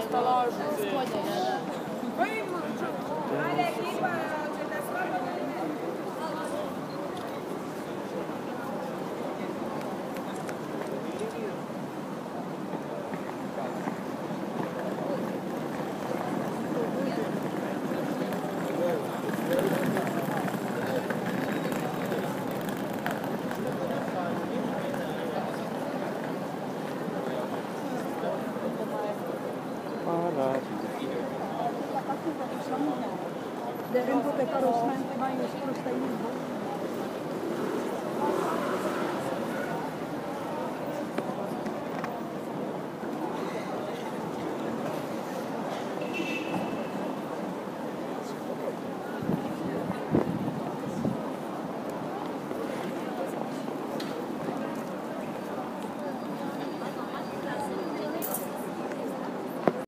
Pastor Lawrence, escolha. De rynku te karosmenty mają już proste izby.